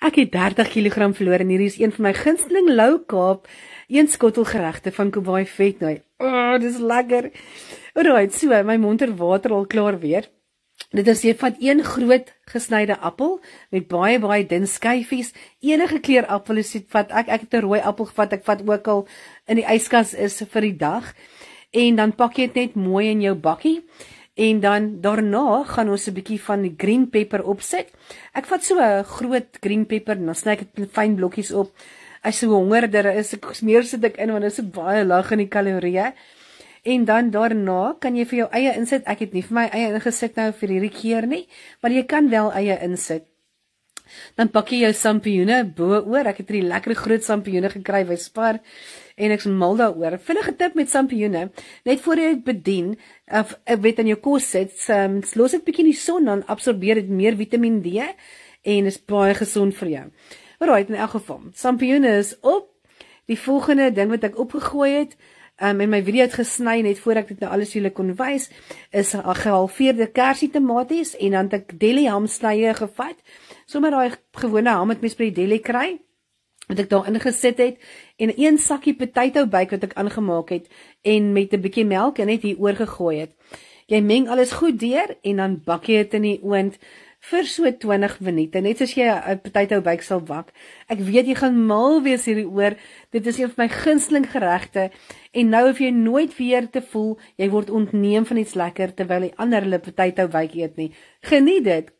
Ek het 30 kg verloor en hierdie is een van my gunsteling Lou Kaap een skottel geregte van Kobai vetnooi. O, oh, dis lekker. Alraai, so my monter water al klaar weer. Dit is jy vat een groot gesnyde appel met baie baie dun skyfies. Enige kleur appel is dit vat ek ek het 'n rooi appel gevat. Ek vat ook al in die yskas is vir die dag. En dan pak jy dit net mooi in jou bakkie. En dan daarna gaan ons 'n bietjie van die green pepper opsit. Ek vat so 'n groot green pepper en dan sny ek dit in fyn blokkies op. As jy hongerder is, ek smeer sit ek in want dit is so baie laag in die kalorieë. En dan daarna kan jy vir jou eie insit. Ek het nie vir my eie ingesit nou vir hierdie keer nie, maar jy kan wel eie insit. Dan pak jy jou sampioene bo oor. Ek het hierdie lekker groot sampioene gekry by Spar en ek's mal daaroor. Vinnige tip met sampioene, net voor jy dit bedien, of weet in jou kos sit, um, los dit bietjie in die son dan absorbeer dit meer Vitamiin D en is baie gesond vir jou. Alraai, in elk geval, sampioene is op. Die volgende ding wat ek opgegooi het, um, en my video het gesny net voor ek dit nou alles julle kon wys, is 'n gehalveerde kersie tomaties en dan het ek deli hamsnye gevat. Sommige daai gewone ham wat mens by die deli kry wat ek daar ingesit het en een sakkie potato byt wat ek aangemaak het en met 'n bietjie melk en net hier oor gegooi het. Jy meng alles goed deur en dan bak jy dit in die oond vir so 20 minute, net soos jy 'n potato byt sal bak. Ek weet jy gaan mal wees hierdie oor. Dit is een van my gunsteling geregte en nou hoef jy nooit weer te voel jy word ontneem van iets lekker terwyl jy ander hulle potato byt eet nie. Geniet dit.